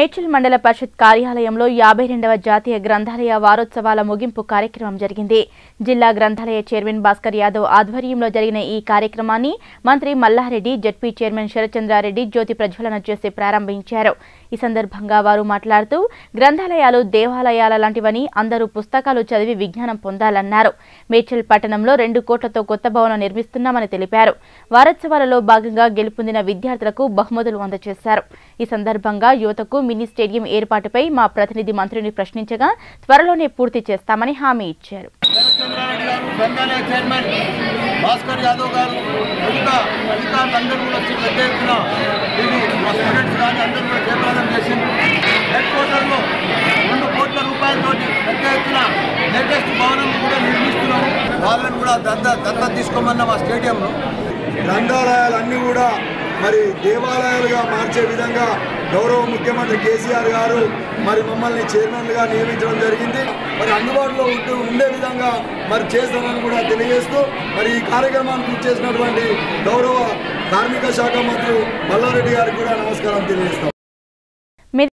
మేడ్చల్ మండల పరిషత్ కార్యాలయంలో యాభై రెండవ జాతీయ గ్రంథాలయ వారోత్సవాల ముగింపు కార్యక్రమం జరిగింది. జిల్లా గ్రంథాలయ చైర్మన్ భాస్కర్ యాదవ్ ఆధ్వర్యంలో జరిగిన ఈ కార్యక్రమాన్ని మంత్రి మల్లారెడ్డి జడ్పీ చైర్మన్ శరత్చంద్రారెడ్డి జ్యోతి ప్రజ్వలన చేసి ప్రారంభించారు. ఈ సందర్భంగా వారు మాట్లాడుతూ గ్రంథాలయాలు దేవాలయాల లాంటివని అందరూ పుస్తకాలు చదివి విజ్ఞానం పొందాలన్నారు. మేడ్చల్ పట్టణంలో రెండు కోట్లతో కొత్త భవనం నిర్మిస్తున్నామని తెలిపారు. వారోత్సవాలలో భాగంగా గెలుపొందిన విద్యార్థులకు బహుమతులు అందజేశారు. ఈ సందర్భంగా యువతకు మినీ స్టేడియం ఏర్పాటుపై మా ప్రతినిధి మంత్రిని ప్రశ్నించగా త్వరలోనే పూర్తి చేస్తామని హామీ ఇచ్చారు. భాస్కర్ యాదవ్ గారు మిగతా కూడా వచ్చి పెద్ద ఎత్తున మా స్టూడెంట్స్ కానీ అందరూ కూడా జయప్రదం చేసింది హెడ్ క్వార్టర్లో రెండు కోట్ల రూపాయలతోటి పెద్ద ఎత్తున లేటెస్ట్ భవనం కూడా నిర్మిస్తున్నాము వాళ్ళని కూడా దత్త దత్త తీసుకోమన్న మా స్టేడియంలో గ్రంథాలయాలన్నీ కూడా మరి దేవాలయాలుగా మార్చే విధంగా గౌరవ ముఖ్యమంత్రి కేసీఆర్ గారు మరి మమ్మల్ని చైర్మన్గా నియమించడం జరిగింది. మరి అందుబాటులో ఉంటూ ఉండే విధంగా మరి చేస్తామని కూడా తెలియజేస్తూ మరి ఈ కార్యక్రమానికి ఇచ్చేసినటువంటి గౌరవ కార్మిక శాఖ మంత్రి మల్లారెడ్డి గారికి కూడా నమస్కారం తెలియజేస్తాం.